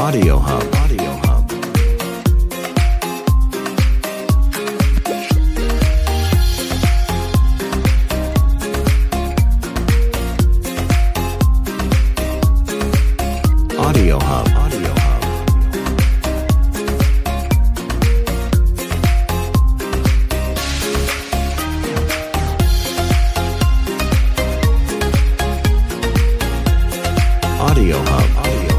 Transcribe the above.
Audio Hub. Audio Hub. Audio Hub. Audio Hub. Audio Hub.